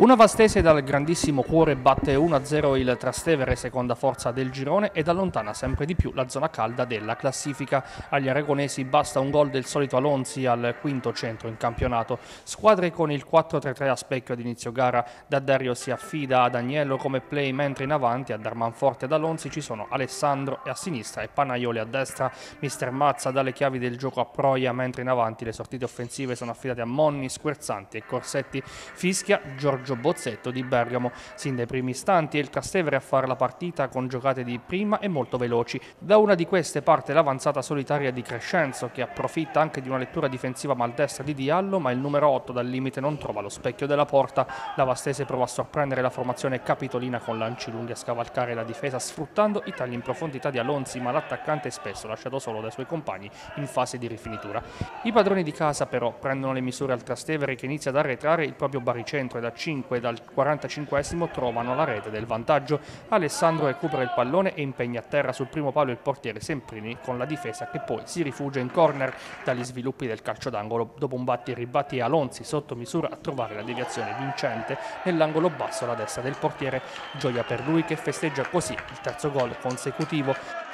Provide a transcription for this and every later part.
Una Vastese dal grandissimo cuore batte 1-0 il Trastevere, seconda forza del girone, ed allontana sempre di più la zona calda della classifica. Agli aragonesi basta un gol del solito Alonzi al quinto centro in campionato. Squadre con il 4-3-3 a specchio ad inizio gara. Daddario si affida ad Agnello come play, mentre in avanti a Darmanforte ed Alonzi ci sono Alessandro a sinistra e Panaioli a destra. Mister Mazza dà le chiavi del gioco a Proia, mentre in avanti le sortite offensive sono affidate a Monni, Squerzanti e Corsetti. Fischia Giorgio Sergio Bozzetto di Bergamo. Sin dai primi istanti è il Trastevere a fare la partita con giocate di prima e molto veloci. Da una di queste parte l'avanzata solitaria di Crescenzo che approfitta anche di una lettura difensiva maldestra di Diallo ma il numero 8 dal limite non trova lo specchio della porta. La Vastese prova a sorprendere la formazione capitolina con lanci lunghi a scavalcare la difesa sfruttando i tagli in profondità di Alonzi ma l'attaccante è spesso lasciato solo dai suoi compagni in fase di rifinitura. I padroni di casa però prendono le misure al Trastevere che inizia ad arretrare il proprio baricentro e da 5 5 dal 45 trovano la rete del vantaggio. Alessandro recupera il pallone e impegna a terra sul primo palo il portiere Semprini con la difesa che poi si rifugia in corner dagli sviluppi del calcio d'angolo. Dopo un batti e ribatti Alonzi sotto misura a trovare la deviazione vincente nell'angolo basso alla destra del portiere. Gioia per lui che festeggia così il terzo gol consecutivo.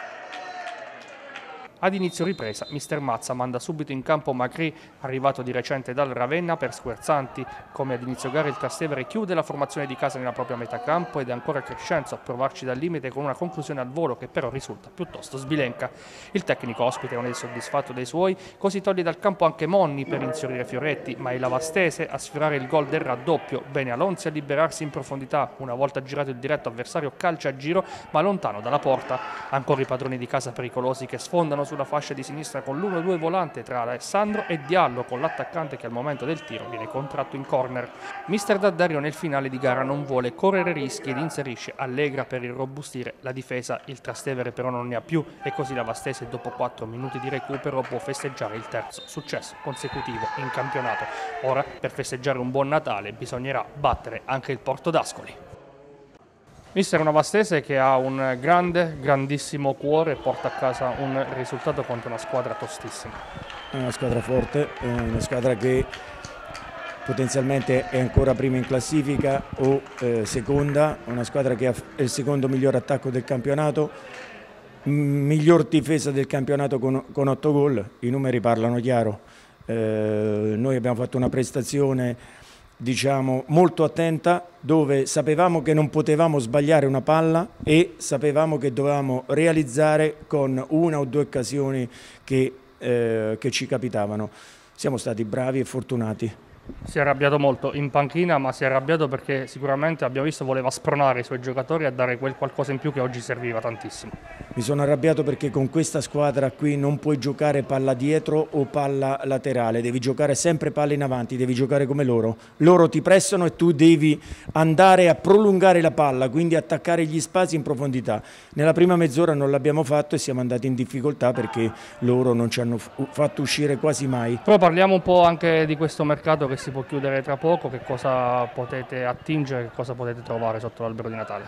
Ad inizio ripresa, Mister Mazza manda subito in campo Macri, arrivato di recente dal Ravenna per Squerzanti. Come ad inizio gara il Trastevere chiude la formazione di casa nella propria metà campo ed è ancora Crescenzo a provarci dal limite con una conclusione al volo che però risulta piuttosto sbilenca. Il tecnico ospite non è soddisfatto dei suoi, così toglie dal campo anche Monni per inserire Fioretti, ma è la Vastese a sfiorare il gol del raddoppio. Bene Alonzi a liberarsi in profondità, una volta girato il diretto avversario calcia a giro, ma lontano dalla porta. Ancora i padroni di casa pericolosi che sfondano sulla fascia di sinistra con l'1-2 volante tra Alessandro e Diallo con l'attaccante che al momento del tiro viene contratto in corner. Mister Daddario nel finale di gara non vuole correre rischi ed inserisce Allegra per irrobustire la difesa, il Trastevere però non ne ha più e così la Vastese dopo 4 minuti di recupero può festeggiare il terzo successo consecutivo in campionato. Ora per festeggiare un buon Natale bisognerà battere anche il Porto d'Ascoli. Mister Novastese che ha un grande, grandissimo cuore e porta a casa un risultato contro una squadra tostissima. È una squadra forte, è una squadra che potenzialmente è ancora prima in classifica o eh, seconda, una squadra che ha il secondo miglior attacco del campionato, miglior difesa del campionato con, 8 gol, i numeri parlano chiaro. Eh, noi abbiamo fatto una prestazione diciamo, molto attenta dove sapevamo che non potevamo sbagliare una palla e sapevamo che dovevamo realizzare con una o due occasioni che, eh, che ci capitavano. Siamo stati bravi e fortunati. Si è arrabbiato molto in panchina, ma si è arrabbiato perché sicuramente abbiamo visto voleva spronare i suoi giocatori a dare quel qualcosa in più che oggi serviva tantissimo. Mi sono arrabbiato perché con questa squadra qui non puoi giocare palla dietro o palla laterale, devi giocare sempre palla in avanti, devi giocare come loro. Loro ti pressano e tu devi andare a prolungare la palla, quindi attaccare gli spazi in profondità. Nella prima mezz'ora non l'abbiamo fatto e siamo andati in difficoltà perché loro non ci hanno fatto uscire quasi mai. Però parliamo un po' anche di questo mercato che si può chiudere tra poco, che cosa potete attingere, che cosa potete trovare sotto l'albero di Natale?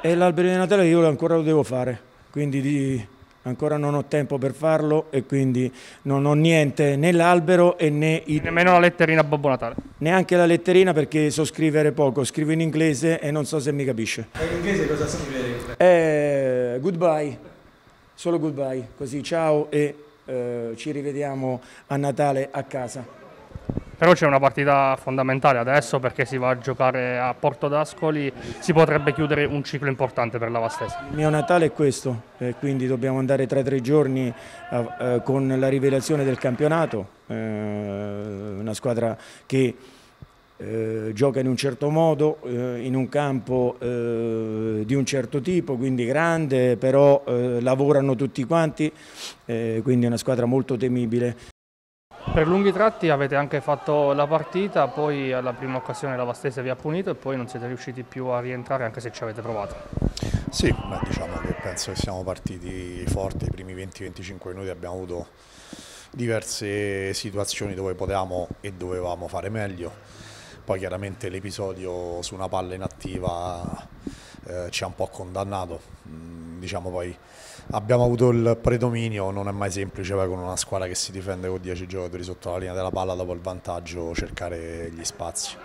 E l'albero di Natale io ancora lo devo fare, quindi di, ancora non ho tempo per farlo e quindi non ho niente né l'albero e né i... nemmeno la letterina a Babbo Natale. Neanche la letterina perché so scrivere poco. Scrivo in inglese e non so se mi capisce. E in inglese cosa scrivete? Eh, goodbye. Solo goodbye. Così ciao e eh, ci rivediamo a Natale a casa però c'è una partita fondamentale adesso perché si va a giocare a Porto d'Ascoli, si potrebbe chiudere un ciclo importante per la Vastese. Il mio Natale è questo, eh, quindi dobbiamo andare tra tre giorni eh, eh, con la rivelazione del campionato, eh, una squadra che eh, gioca in un certo modo, eh, in un campo di un certo tipo, quindi grande, però lavorano tutti quanti, quindi è una squadra molto temibile. Per lunghi tratti avete anche fatto la partita, poi alla prima occasione la Vastese vi ha punito e poi non siete riusciti più a rientrare anche se ci avete provato. Sì, beh, diciamo che penso che siamo partiti forti, i primi 20-25 minuti abbiamo avuto diverse situazioni dove potevamo e dovevamo fare meglio, poi chiaramente l'episodio su una palla inattiva eh, ci ha un po' condannato. Mm, diciamo poi abbiamo avuto il predominio, non è mai semplice poi con una squadra che si difende con 10 giocatori sotto la linea della palla dopo il vantaggio cercare gli spazi.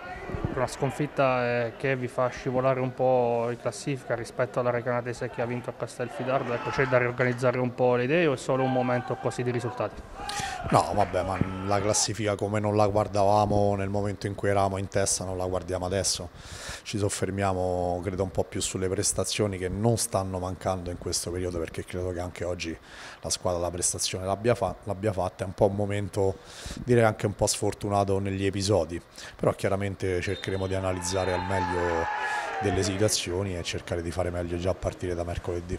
Una sconfitta eh, che vi fa scivolare un po' in classifica rispetto alla Recanatese che ha vinto a Castelfidardo, ecco, c'è da riorganizzare un po' le idee o è solo un momento così di risultati? No, vabbè, ma la classifica come non la guardavamo nel momento in cui eravamo in testa non la guardiamo adesso, ci soffermiamo credo un po' più sulle prestazioni che non stanno mancando in questo periodo perché credo che anche oggi la squadra la prestazione l'abbia, fa fatta, è un po' un momento direi anche un po' sfortunato negli episodi, però chiaramente cercheremo di analizzare al meglio delle situazioni e cercare di fare meglio già a partire da mercoledì.